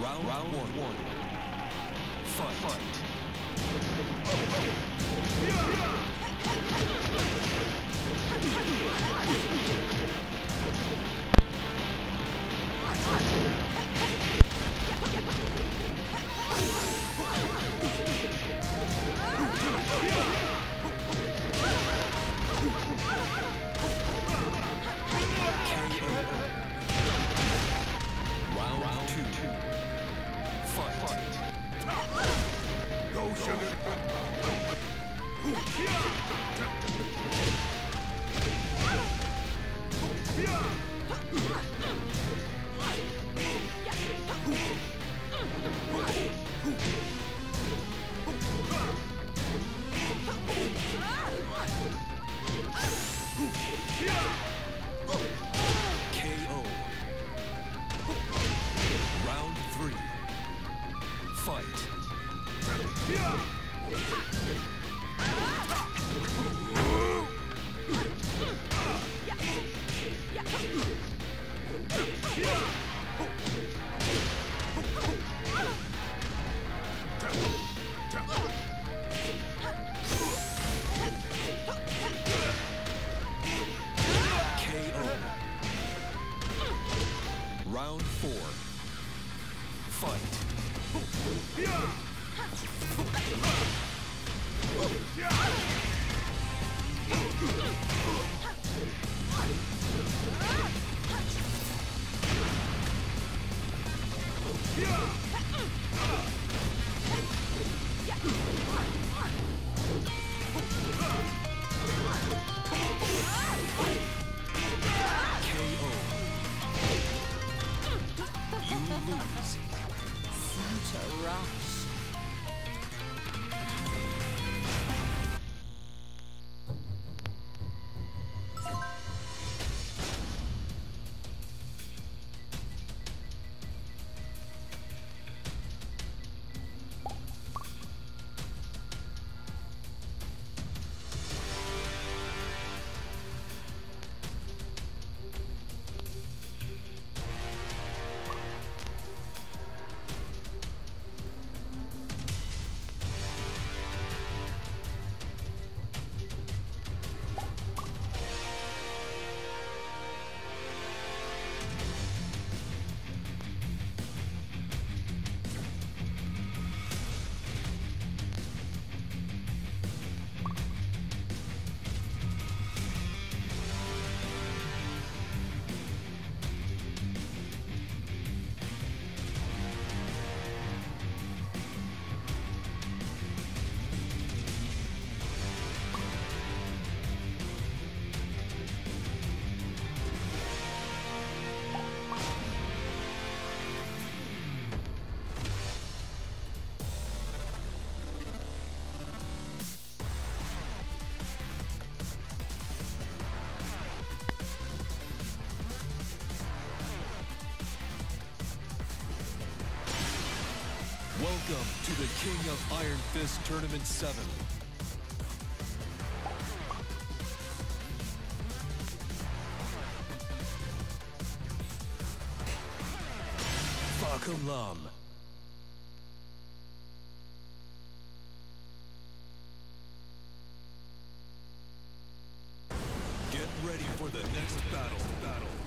Round, Round one. one. Fight. Fight. Round. Such a rush. Welcome to the King of Iron Fist Tournament 7. Falcon Lam. Get ready for the next battle. Battle.